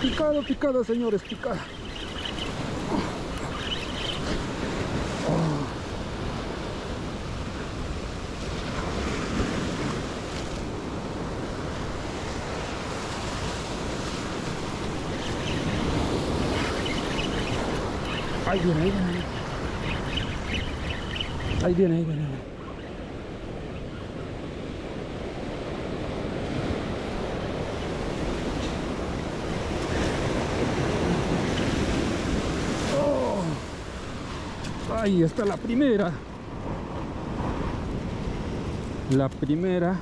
Picada, picada, señores, picada. Ahí viene, ahí viene. Ahí viene, ahí viene. Oh. Ahí está la primera. La primera.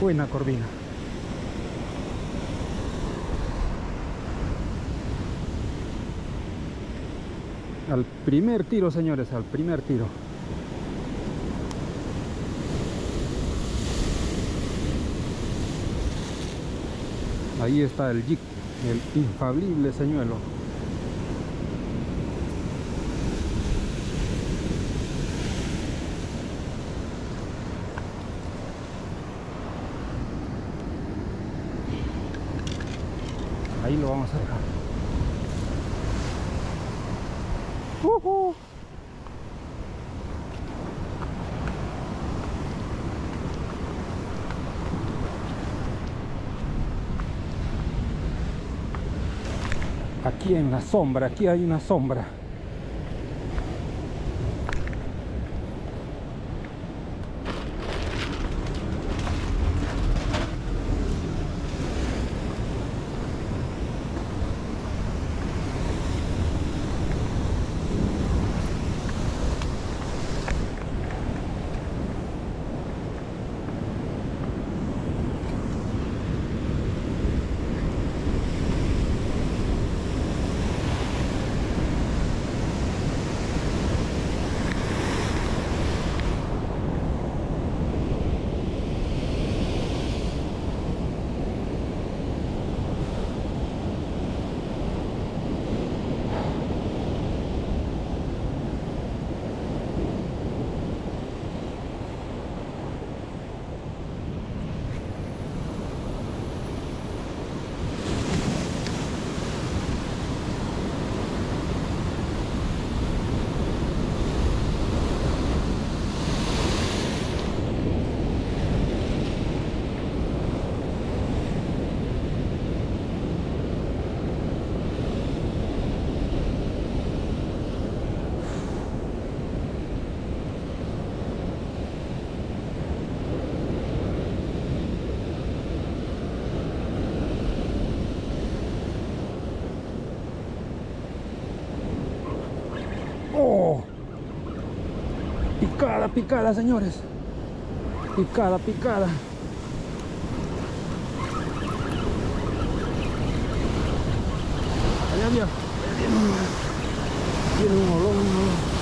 Buena corvina. Al primer tiro, señores, al primer tiro. Ahí está el jig, el infalible señuelo. Ahí lo vamos a dejar. Ujú. Aquí en la sombra, aquí hay una sombra. Oh. Picada, picada, señores. Picada, picada. Allá había. Viene un, viene un olón, un olón.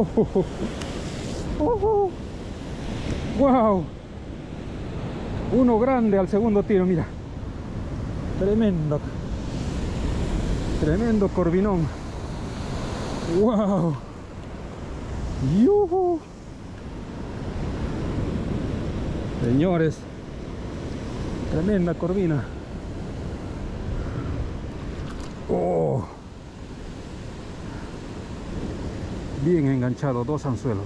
Oh, oh, oh, oh. wow. Uno grande al segundo tiro, mira. Tremendo. Tremendo corvinón. Wow. Yuhu. Señores, tremenda corvina. Oh. Bien enganchado, dos anzuelos.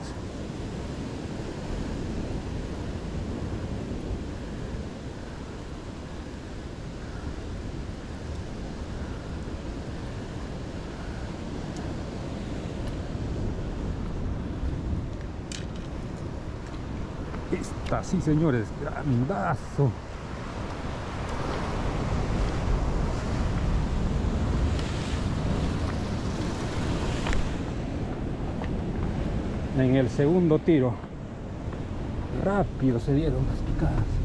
Esta, sí señores, grandazo. En el segundo tiro. Rápido se dieron las picadas